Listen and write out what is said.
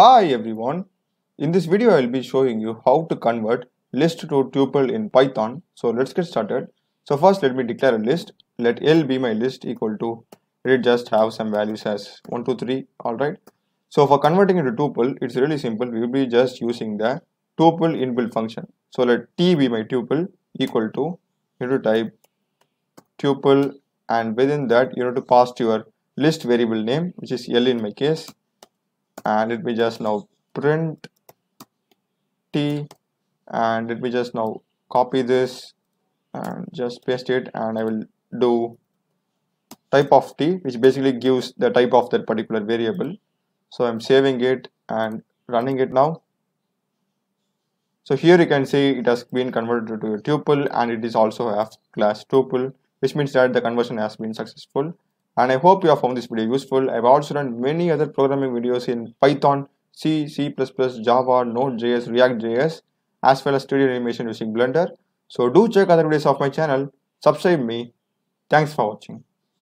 Hi everyone. In this video I will be showing you how to convert list to tuple in Python. So let's get started. So first let me declare a list. Let L be my list equal to it just have some values as 1 2 3 alright. So for converting into tuple it's really simple. We will be just using the tuple inbuilt function. So let T be my tuple equal to you need to type tuple and within that you need to pass your list variable name which is L in my case and let me just now print t. And let me just now copy this and just paste it. And I will do type of t which basically gives the type of that particular variable. So I'm saving it and running it now. So here you can see it has been converted to a tuple and it is also a class tuple which means that the conversion has been successful and I hope you have found this video useful. I've also done many other programming videos in Python, C, C++, Java, Node.js, React.js as well as 3D animation using Blender. So do check other videos of my channel, subscribe me. Thanks for watching.